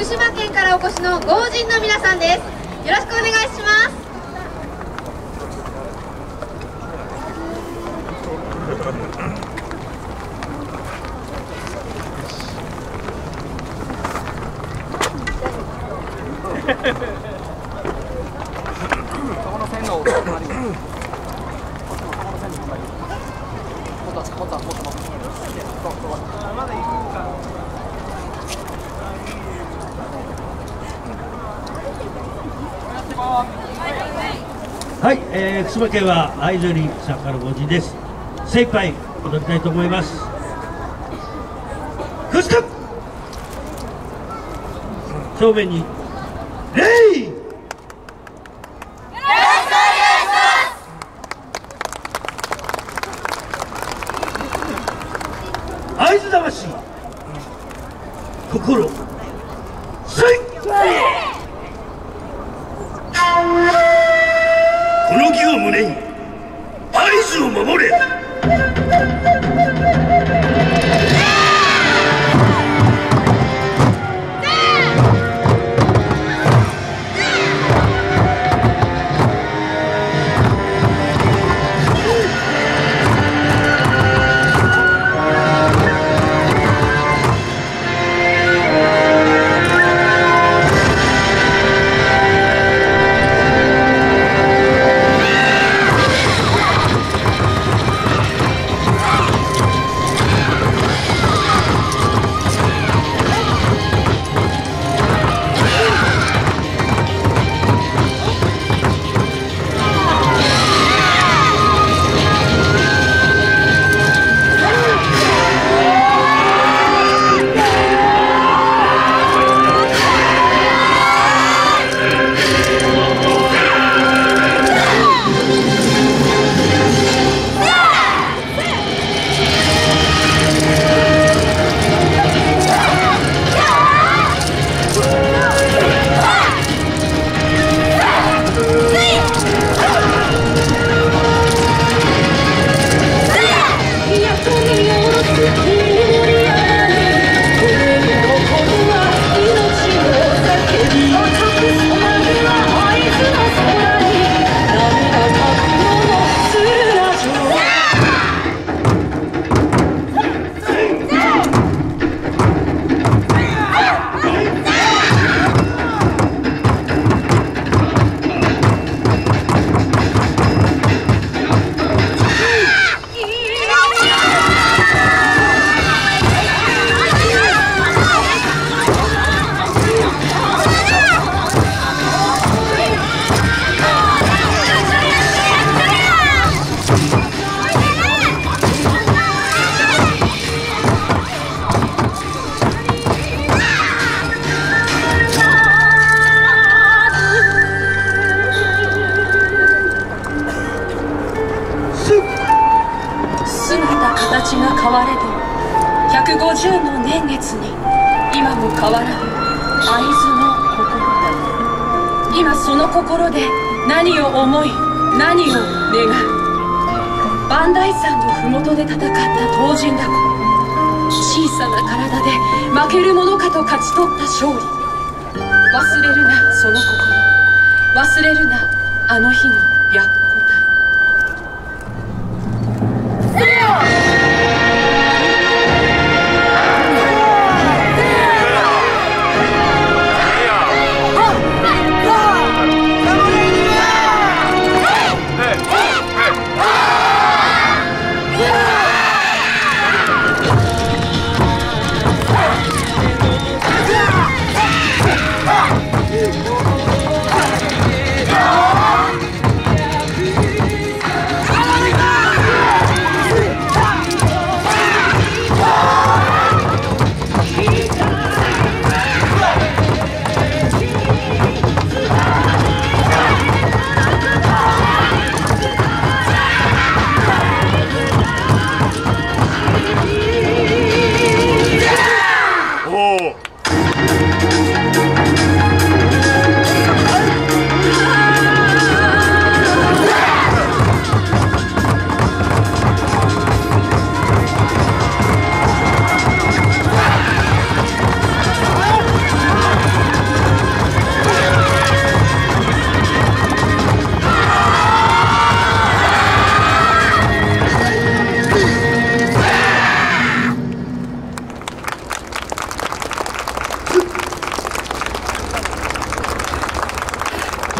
福島県からお越しの豪人の皆さんです。よろしくお願いします。この線路を隣に。もっともっともっともっともっと。そうそう。まだ行くか。はい、えー、福島県は愛女にさんからご人です。精一杯踊りたいと思います。よしか正面にレイ!会津魂!心!せい!この義を胸に合図を守れ。変われど150の年月に今も変わらぬ会津の心。だ今その心で何を思い何を願う。磐梯山の麓で戦った東人だ小さな体で負ける者かと勝ち取った勝利。忘れるなその心。忘れるなあの日の白虎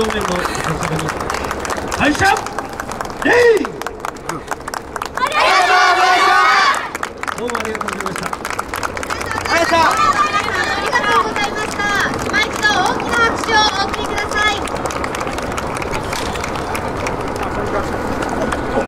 同面のさす。がに敗者レイどうもありがとうございました